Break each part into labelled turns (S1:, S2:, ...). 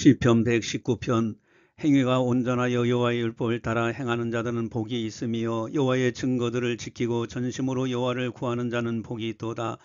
S1: 시편 119편 행위가 온전하여 여호와의 율법을 따라 행하는 자들은 복이 있으며 여호와의 증거들을 지키고 전심으로 여호와를 구하는 자는 복이 있도다.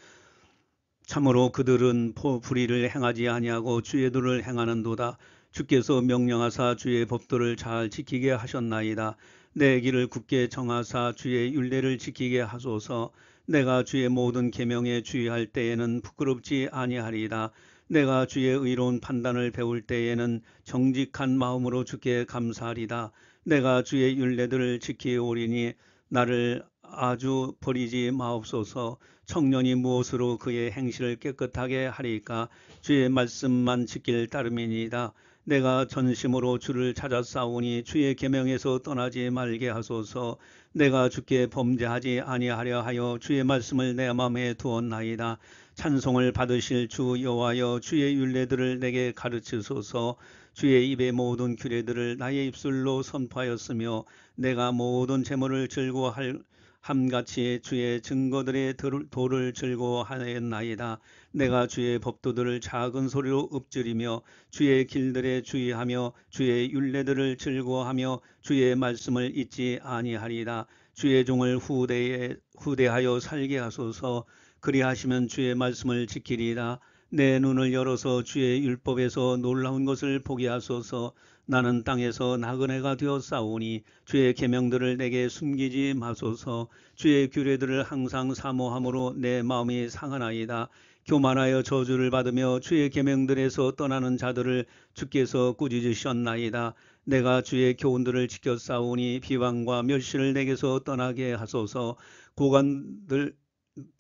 S1: 참으로 그들은 불의를 행하지 아니하고 주의 도를 행하는도다. 주께서 명령하사 주의 법도를 잘 지키게 하셨나이다. 내 길을 굳게 정하사 주의 율례를 지키게 하소서. 내가 주의 모든 계명에 주의할 때에는 부끄럽지 아니하리이다. 내가 주의 의로운 판단을 배울 때에는 정직한 마음으로 주께 감사하리다. 내가 주의 윤례들을 지키오리니 나를 아주 버리지 마옵소서. 청년이 무엇으로 그의 행실을 깨끗하게 하리까? 주의 말씀만 지킬 따름이니이다. 내가 전심으로 주를 찾아 싸우니 주의 계명에서 떠나지 말게 하소서. 내가 주께 범죄하지 아니하려 하여 주의 말씀을 내 마음에 두었나이다. 찬송을 받으실 주 여호와여 주의 윤례들을 내게 가르치소서. 주의 입의 모든 규례들을 나의 입술로 선포하였으며 내가 모든 재물을 즐거워할 함같이 주의 증거들의 도를 즐거워하였나이다. 내가 주의 법도들을 작은 소리로 읊조리며 주의 길들에 주의하며 주의 윤례들을 즐거워하며 주의 말씀을 잊지 아니하리다. 주의 종을 후대에 후대하여 살게 하소서. 그리하시면 주의 말씀을 지키리다. 내 눈을 열어서 주의 율법에서 놀라운 것을 보게 하소서. 나는 땅에서 나그네가 되어 싸우니 주의 계명들을 내게 숨기지 마소서. 주의 규례들을 항상 사모함으로 내 마음이 상하나이다. 교만하여 저주를 받으며 주의 계명들에서 떠나는 자들을 주께서 꾸짖으셨나이다. 내가 주의 교훈들을 지켜 싸우니 비방과 멸시를 내게서 떠나게 하소서. 고관들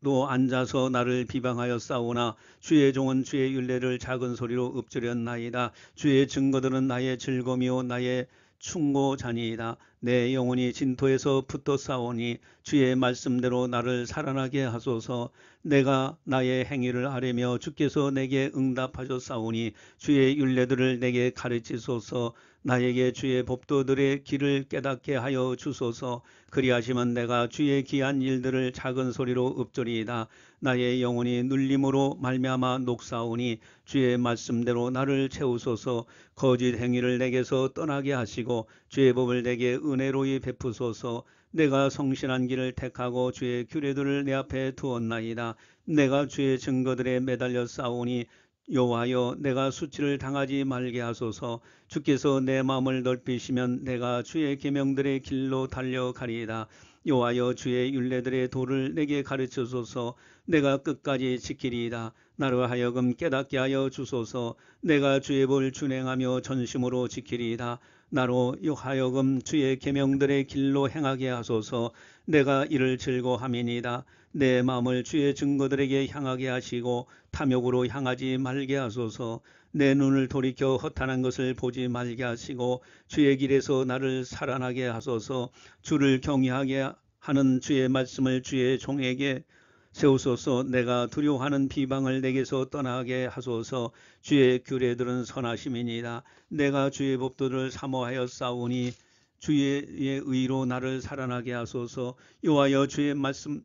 S1: 도 앉아서 나를 비방하여 싸우나 주의 종은 주의 윤례를 작은 소리로 읊조렸나이다. 주의 증거들은 나의 즐거미요 나의 충고자니이다. 내 영혼이 진토에서 붙어 싸우니 주의 말씀대로 나를 살아나게 하소서. 내가 나의 행위를 아뢰며 주께서 내게 응답하셨사오니 주의 윤례들을 내게 가르치소서. 나에게 주의 법도들의 길을 깨닫게 하여 주소서. 그리하시면 내가 주의 귀한 일들을 작은 소리로 읊조리이다. 나의 영혼이 눌림으로 말미암아 녹사오니 주의 말씀대로 나를 채우소서. 거짓 행위를 내게서 떠나게 하시고 주의 법을 내게 은혜로이 베푸소서. 내가 성실한 길을 택하고 주의 규례들을 내 앞에 두었나이다. 내가 주의 증거들에 매달려 싸우니 여호와여 내가 수치를 당하지 말게 하소서 주께서 내 마음을 넓히시면 내가 주의 계명들의 길로 달려가리이다 여호와여 주의 윤례들의 도를 내게 가르쳐소서. 내가 끝까지 지키리이다. 나로 하여금 깨닫게 하여 주소서. 내가 주의 볼 준행하며 전심으로 지키리이다. 나로 하여금 주의 계명들의 길로 행하게 하소서. 내가 이를 즐거함이니이다 내 마음을 주의 증거들에게 향하게 하시고 탐욕으로 향하지 말게 하소서. 내 눈을 돌이켜 허탄한 것을 보지 말게 하시고 주의 길에서 나를 살아나게 하소서. 주를 경외하게 하는 주의 말씀을 주의 종에게 세우소서. 내가 두려워하는 비방을 내게서 떠나게 하소서. 주의 규례들은 선하심이니이다 내가 주의 법도를 사모하여 싸우니 주의 의로 나를 살아나게 하소서. 여호와여 주의 말씀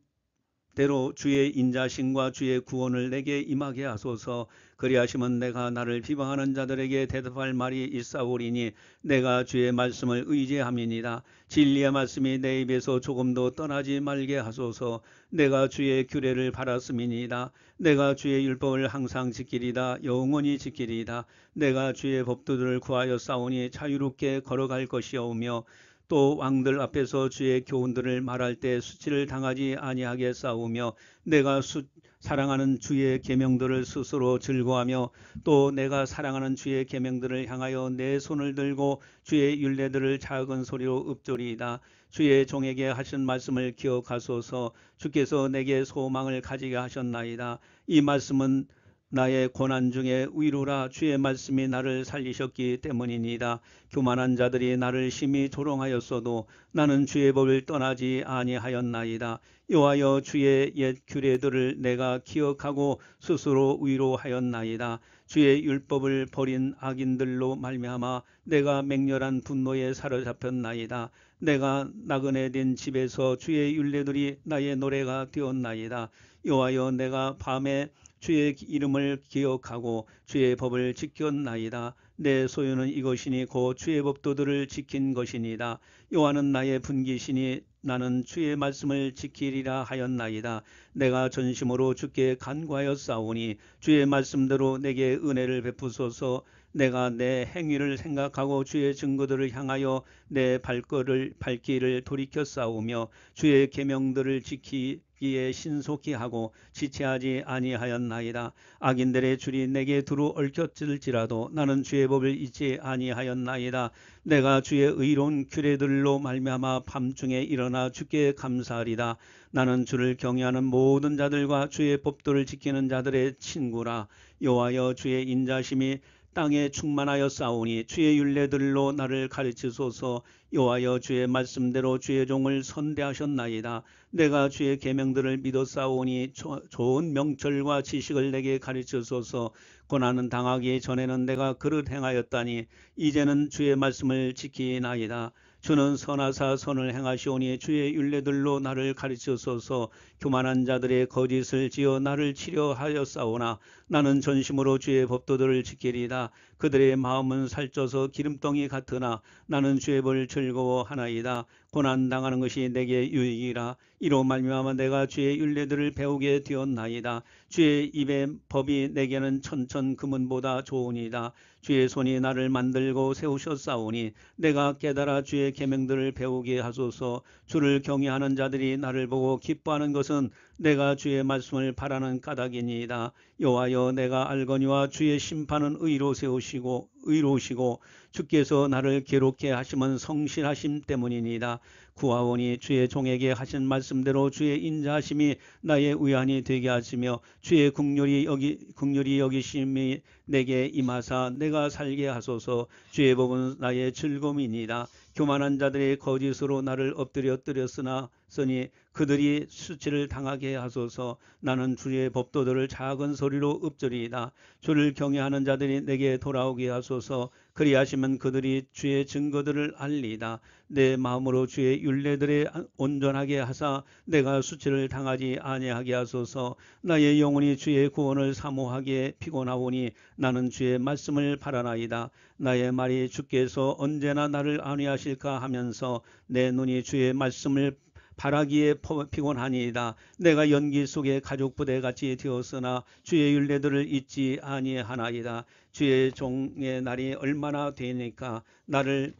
S1: 대로 주의 인자심과 주의 구원을 내게 임하게 하소서. 그리하시면 내가 나를 비방하는 자들에게 대답할 말이 있사오리니 내가 주의 말씀을 의지함이니라. 진리의 말씀이 내 입에서 조금도 떠나지 말게 하소서. 내가 주의 규례를 바랐음이니이다 내가 주의 율법을 항상 지키리다 영원히 지키리다 내가 주의 법도들을 구하여 싸우니 자유롭게 걸어갈 것이오며 또 왕들 앞에서 주의 교훈들을 말할 때 수치를 당하지 아니하게 싸우며 내가 수, 사랑하는 주의 계명들을 스스로 즐거하며 또 내가 사랑하는 주의 계명들을 향하여 내 손을 들고 주의 윤례들을 작은 소리로 읊조리이다. 주의 종에게 하신 말씀을 기억하소서 주께서 내게 소망을 가지게 하셨나이다. 이 말씀은 나의 고난 중에 위로라 주의 말씀이 나를 살리셨기 때문이니다. 교만한 자들이 나를 심히 조롱하였어도 나는 주의 법을 떠나지 아니하였나이다. 여호와여 주의 옛 규례들을 내가 기억하고 스스로 위로하였나이다. 주의 율법을 버린 악인들로 말미암아 내가 맹렬한 분노에 사로잡혔나이다. 내가 나그네 된 집에서 주의 율례들이 나의 노래가 되었나이다. 여호와여 내가 밤에 주의 이름을 기억하고 주의 법을 지켰나이다. 내 소유는 이것이니 곧 주의 법도들을 지킨 것이니다. 여호와는 나의 분기시니 나는 주의 말씀을 지키리라 하였나이다. 내가 전심으로 주께 간과하였사오니 주의 말씀대로 내게 은혜를 베푸소서 내가 내 행위를 생각하고 주의 증거들을 향하여 내 발걸을 발길을 돌이켜 싸우며 주의 계명들을 지키기에 신속히 하고 지체하지 아니하였나이다. 악인들의 줄이 내게 두루 얽혔을지라도 나는 주의 법을 잊지 아니하였나이다. 내가 주의 의로운 규례들로 말미암아 밤중에 일어나 주께 감사하리다. 나는 주를 경외하는 모든 자들과 주의 법도를 지키는 자들의 친구라. 여호와여 주의 인자심이 땅에 충만하여 싸우니 주의 윤례들로 나를 가르치소서. 여호와여 주의 말씀대로 주의 종을 선대하셨나이다. 내가 주의 계명들을 믿어 싸우니 좋은 명철과 지식을 내게 가르치소서. 고난은 당하기 전에는 내가 그릇 행하였다니 이제는 주의 말씀을 지키나이다. 주는 선하사 선을 행하시오니 주의 윤례들로 나를 가르치소서 교만한 자들의 거짓을 지어 나를 치료하였사오나 나는 전심으로 주의 법도들을 지키리다 그들의 마음은 살쪄서 기름덩이 같으나 나는 주의 벌 즐거워하나이다. 고난 당하는 것이 내게 유익이라. 이로 말미암아 내가 주의 윤례들을 배우게 되었나이다. 주의 입의 법이 내게는 천천 금은보다 좋으니다. 주의 손이 나를 만들고 세우셨사오니 내가 깨달아 주의 계명들을 배우게 하소서. 주를 경외하는 자들이 나를 보고 기뻐하는 것은 내가 주의 말씀을 바라는 까닭이니이다. 여호와여 내가 알거니와 주의 심판은 의로 세우시고 의로우시고 주께서 나를 괴롭게 하심은 성실하심 때문이니이다. 구하오니 주의 종에게 하신 말씀대로 주의 인자하심이 나의 위안이 되게 하시며 주의 국률이 여기 국률이 여기심이 내게 임하사 내가 살게 하소서 주의 법은 나의 즐거움이니이다. 교만한 자들의 거짓으로 나를 엎드려 뜨렸으나 쓰니 그들이 수치를 당하게 하소서. 나는 주의 법도들을 작은 소리로 읊조리이다. 주를 경외하는 자들이 내게 돌아오게 하소서. 그리하시면 그들이 주의 증거들을 알리다. 내 마음으로 주의 윤례들에 온전하게 하사 내가 수치를 당하지 아니하게 하소서. 나의 영혼이 주의 구원을 사모하기에 피곤하오니 나는 주의 말씀을 바라나이다. 나의 말이 주께서 언제나 나를 안위하실까 하면서 내 눈이 주의 말씀을 바라기에 피곤하니이다. 내가 연기 속에 가족 부대 같이 되었으나 주의 윤례들을 잊지 아니하나이다. 주의 종의 날이 얼마나 되니까 나를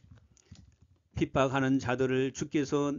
S1: 핍박하는 자들을 주께서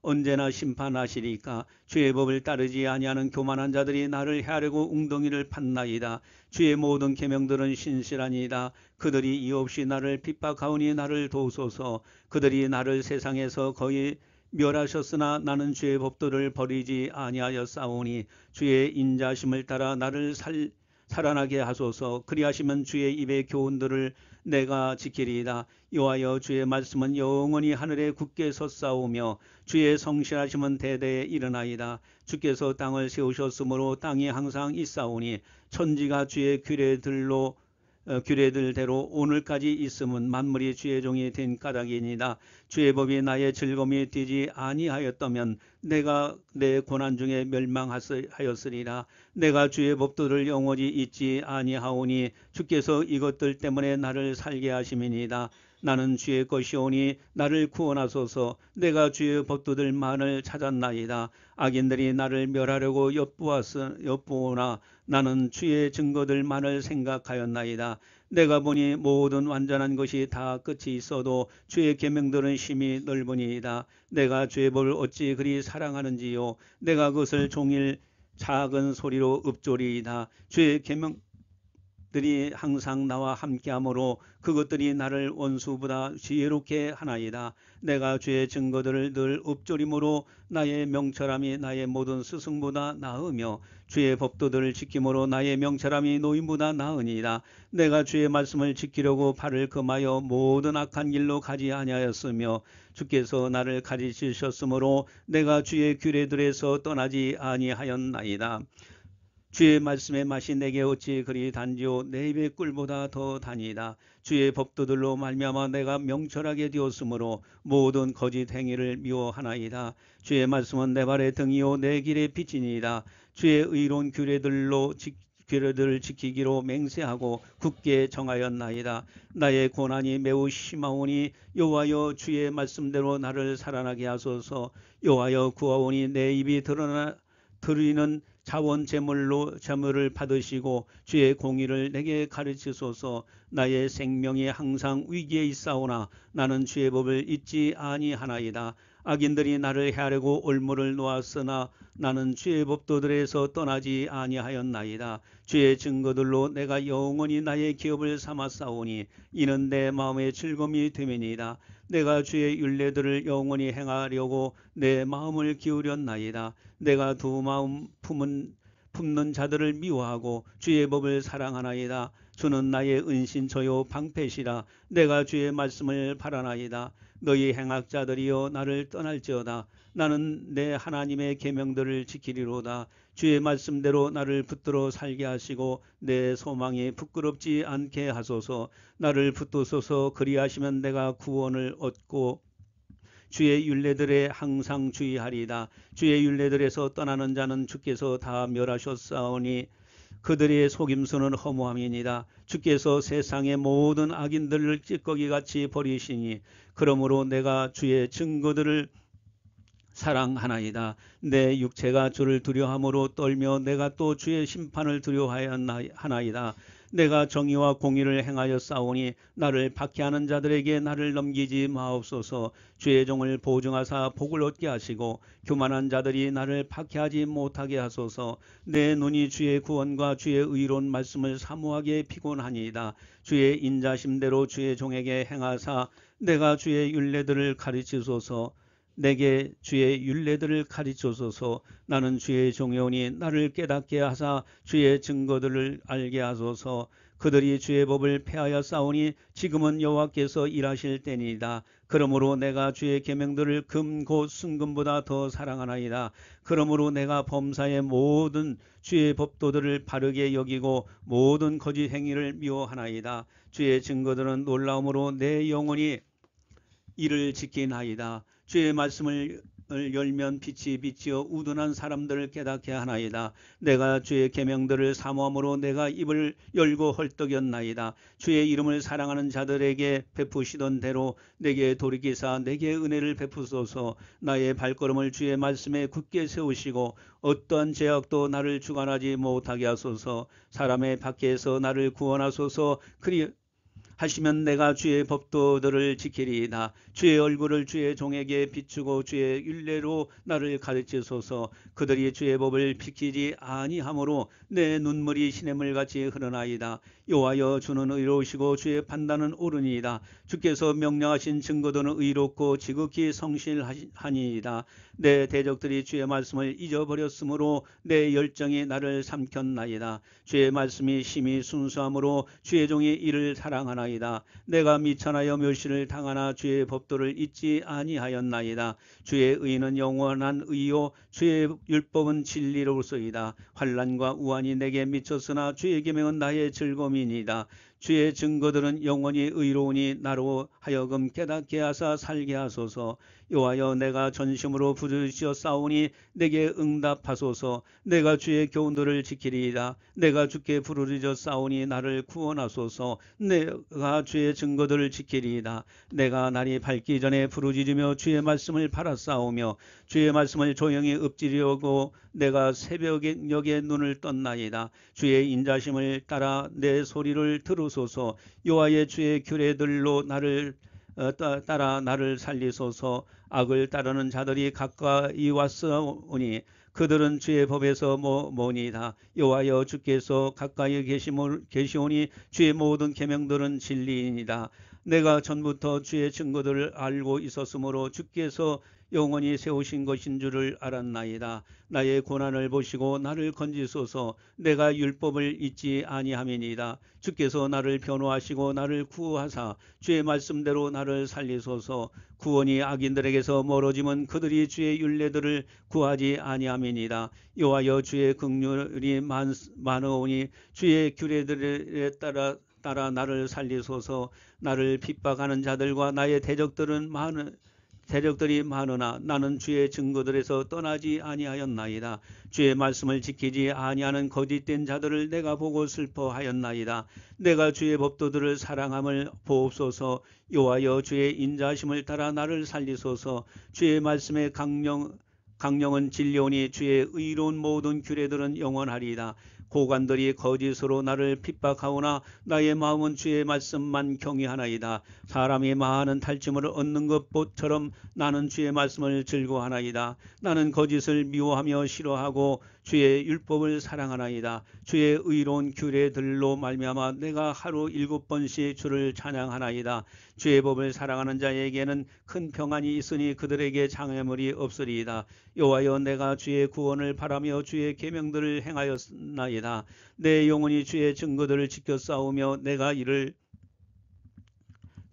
S1: 언제나 심판하시리까 주의 법을 따르지 아니하는 교만한 자들이 나를 해하려고 웅덩이를 판나이다 주의 모든 계명들은 신실하니이다 그들이 이유 없이 나를 핍박하오니 나를 도우소서 그들이 나를 세상에서 거의 멸하셨으나 나는 주의 법도를 버리지 아니하여 싸우니 주의 인자심을 따라 나를 살, 살아나게 하소서. 그리하시면 주의 입의 교훈들을 내가 지키리이다. 여호와여 주의 말씀은 영원히 하늘에 굳게 섰사오며 주의 성실하심은 대대에 일어나이다. 주께서 땅을 세우셨으므로 땅이 항상 있사오니 천지가 주의 규례들로 어, 규례들대로 오늘까지 있음은 만물이 주의 종이 된 까닭이니이다. 주의 법이 나의 즐거움이 되지 아니하였다면 내가 내 고난 중에 멸망하였으리라. 내가 주의 법도를 영원히 잊지 아니하오니 주께서 이것들 때문에 나를 살게 하심이니이다. 나는 주의 것이오니 나를 구원하소서 내가 주의 법도들만을 찾았나이다. 악인들이 나를 멸하려고 엿보았으, 나는 주의 증거들만을 생각하였나이다. 내가 보니 모든 완전한 것이 다 끝이 있어도 주의 계명들은 심히 넓으니이다. 내가 주의 법을 어찌 그리 사랑하는지요. 내가 그것을 종일 작은 소리로 읊조리이다. 주의 계명 들이 항상 나와 함께하므로 그것들이 나를 원수보다 지혜롭게 하나이다. 내가 주의 증거들을 늘 읊조림으로 나의 명철함이 나의 모든 스승보다 나으며 주의 법도들을 지킴으로 나의 명철함이 노인보다 나으니이다. 내가 주의 말씀을 지키려고 발을 금하여 모든 악한 길로 가지 아니하였으며 주께서 나를 가르치셨으므로 내가 주의 규례들에서 떠나지 아니하였나이다. 주의 말씀의 맛이 내게 어찌 그리 단지요 내 입의 꿀보다 더 다니다 주의 법도들로 말미암아 내가 명철하게 되었으므로 모든 거짓 행위를 미워하나이다 주의 말씀은 내 발의 등이요 내 길의 빛이니이다 주의 의로운 규례들로 규례들을 지키기로 맹세하고 굳게 정하였나이다. 나의 고난이 매우 심하오니 여호와여 주의 말씀대로 나를 살아나게 하소서. 여호와여 구하오니 내 입이 드러나 드리는 자원 제물로 제물을 받으시고 주의 공의를 내게 가르치소서. 나의 생명이 항상 위기에 있사오나 나는 주의 법을 잊지 아니하나이다 악인들이 나를 해하려고 올무를 놓았으나 나는 주의 법도들에서 떠나지 아니하였나이다. 주의 증거들로 내가 영원히 나의 기업을 삼았사오니 이는 내 마음의 즐거움이 되면이다. 내가 주의 윤례들을 영원히 행하려고 내 마음을 기울였나이다. 내가 두 마음 품은 품는 자들을 미워하고 주의 법을 사랑하나이다. 주는 나의 은신처요 방패시라. 내가 주의 말씀을 바라나이다. 너희 행악자들이여 나를 떠날지어다. 나는 내 하나님의 계명들을 지키리로다. 주의 말씀대로 나를 붙들어 살게 하시고 내 소망이 부끄럽지 않게 하소서. 나를 붙드소서 그리하시면 내가 구원을 얻고 주의 윤례들에 항상 주의하리다. 주의 윤례들에서 떠나는 자는 주께서 다 멸하셨사오니 그들의 속임수는 허무함이니라. 주께서 세상의 모든 악인들을 찌꺼기 같이 버리시니 그러므로 내가 주의 증거들을 사랑하나이다. 내 육체가 주를 두려함으로 떨며 내가 또 주의 심판을 두려워하나이다. 내가 정의와 공의를 행하여 싸우니 나를 박해하는 자들에게 나를 넘기지 마옵소서. 주의 종을 보증하사 복을 얻게 하시고 교만한 자들이 나를 박해하지 못하게 하소서. 내 눈이 주의 구원과 주의 의로운 말씀을 사모하게 피곤하니이다. 주의 인자심대로 주의 종에게 행하사 내가 주의 윤례들을 가르치소서. 내게 주의 윤례들을 가르쳐소서 나는 주의 종이오니 나를 깨닫게 하사 주의 증거들을 알게 하소서 그들이 주의 법을 폐하여 싸우니 지금은 여호와께서 일하실 때니이다. 그러므로 내가 주의 계명들을 금곧 순금보다 더 사랑하나이다. 그러므로 내가 범사의 모든 주의 법도들을 바르게 여기고 모든 거짓 행위를 미워하나이다. 주의 증거들은 놀라움으로 내 영혼이 이를 지키나이다. 주의 말씀을 열면 빛이 비치어 우둔한 사람들을 깨닫게 하나이다. 내가 주의 계명들을 사모함으로 내가 입을 열고 헐떡였나이다. 주의 이름을 사랑하는 자들에게 베푸시던 대로 내게 돌이키사 내게 은혜를 베푸소서. 나의 발걸음을 주의 말씀에 굳게 세우시고 어떠한 제약도 나를 주관하지 못하게 하소서. 사람의 밖에서 나를 구원하소서. 그리 하시면 내가 주의 법도들을 지키리이다. 주의 얼굴을 주의 종에게 비추고 주의 윤례로 나를 가르치소서. 그들이 주의 법을 지키지 아니하므로 내 눈물이 시냇물 같이 흐르나이다. 여호와여 주는 의로우시고 주의 판단은 옳으니이다. 주께서 명령하신 증거도는 의롭고 지극히 성실하니이다. 내 대적들이 주의 말씀을 잊어버렸으므로 내 열정이 나를 삼켰나이다. 주의 말씀이 심히 순수함으로 주의 종이 이를 사랑하나이다. 내가 미천하여 멸시를 당하나 주의 법도를 잊지 아니하였나이다. 주의 의는 영원한 의요 주의 율법은 진리로소이다. 환란과 우환이 내게 미쳤으나 주의 계명은 나의 즐거움이니이다. 주의 증거들은 영원히 의로우니 나로 하여금 깨닫게 하사 살게 하소서. 여호와여 내가 전심으로 부르짖어 싸우니 내게 응답하소서. 내가 주의 교훈들을 지키리이다. 내가 주께 부르짖어 싸우니 나를 구원하소서. 내가 주의 증거들을 지키리이다. 내가 날이 밝기 전에 부르짖으며 주의 말씀을 바라싸우며 주의 말씀을 조용히 읊지려고 내가 새벽에 역에 눈을 떴나이다. 주의 인자심을 따라 내 소리를 들으소서. 여호와의 주의 규례들로 나를 어, 따라 나를 살리소서. 악을 따르는 자들이 가까이 왔으니 그들은 주의 법에서 뭐, 뭐니다. 여호와여 주께서 가까이 계시오니 주의 모든 계명들은 진리이니다. 내가 전부터 주의 증거들을 알고 있었으므로 주께서 영원히 세우신 것인 줄을 알았나이다. 나의 고난을 보시고 나를 건지소서 내가 율법을 잊지 아니함이니이다. 주께서 나를 변호하시고 나를 구하사 주의 말씀대로 나를 살리소서 구원이 악인들에게서 멀어지면 그들이 주의 윤례들을 구하지 아니함이니이다. 여호와여 주의 많, 많으오니 주의 규례들에 따라 따라 나를 살리소서 나를 핍박하는 자들과 나의 대적들은 많은 대적들이 많으나 나는 주의 증거들에서 떠나지 아니하였나이다. 주의 말씀을 지키지 아니하는 거짓된 자들을 내가 보고 슬퍼하였나이다. 내가 주의 법도들을 사랑함을 보옵소서. 여호와여 주의 인자심을 따라 나를 살리소서. 주의 말씀에 강령 강령은 진리오니 주의 의로운 모든 규례들은 영원하리이다. 고관들이 거짓으로 나를 핍박하오나 나의 마음은 주의 말씀만 경외하나이다. 사람이 마하는 탈취물을 얻는 것처럼 나는 주의 말씀을 즐거워하나이다. 나는 거짓을 미워하며 싫어하고 주의 율법을 사랑하나이다. 주의 의로운 규례들로 말미암아 내가 하루 일곱 번씩 주를 찬양하나이다. 주의 법을 사랑하는 자에게는 큰 평안이 있으니 그들에게 장애물이 없으리이다. 여호와여 내가 주의 구원을 바라며 주의 계명들을 행하였나이다. 내 영혼이 주의 증거들을 지켜 싸우며 내가 이를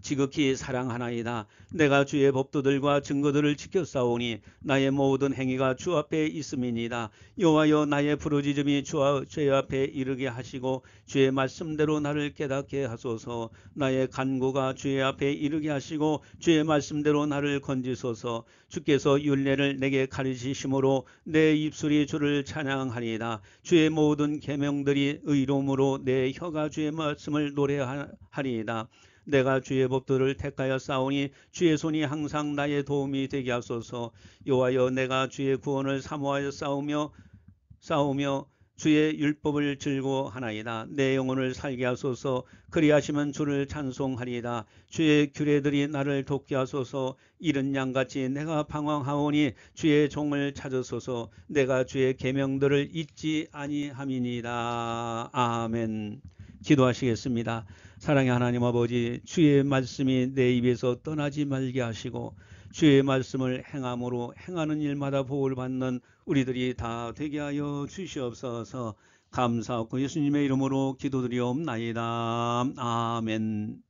S1: 지극히 사랑하나이다. 내가 주의 법도들과 증거들을 지켜 싸우니 나의 모든 행위가 주 앞에 있음이니이다. 여호와여 나의 부르짖음이 주의 앞에 이르게 하시고 주의 말씀대로 나를 깨닫게 하소서. 나의 간구가 주의 앞에 이르게 하시고 주의 말씀대로 나를 건지소서. 주께서 윤례를 내게 가르치심으로 내 입술이 주를 찬양하리이다. 주의 모든 계명들이 의로움으로 내 혀가 주의 말씀을 노래하리이다. 내가 주의 법도를 택하여 싸우니 주의 손이 항상 나의 도움이 되게 하소서. 여호와여 내가 주의 구원을 사모하여 싸우며 싸우며 주의 율법을 즐거워하나이다. 내 영혼을 살게 하소서. 그리하시면 주를 찬송하리이다. 주의 규례들이 나를 돕게 하소서. 이른 양같이 내가 방황하오니 주의 종을 찾으소서. 내가 주의 계명들을 잊지 아니함이니이다. 아멘. 기도하시겠습니다. 사랑의 하나님 아버지 주의 말씀이 내 입에서 떠나지 말게 하시고 주의 말씀을 행함으로 행하는 일마다 복을 받는 우리들이 다 되게 하여 주시옵소서 감사하고 예수님의 이름으로 기도드리옵나이다. 아멘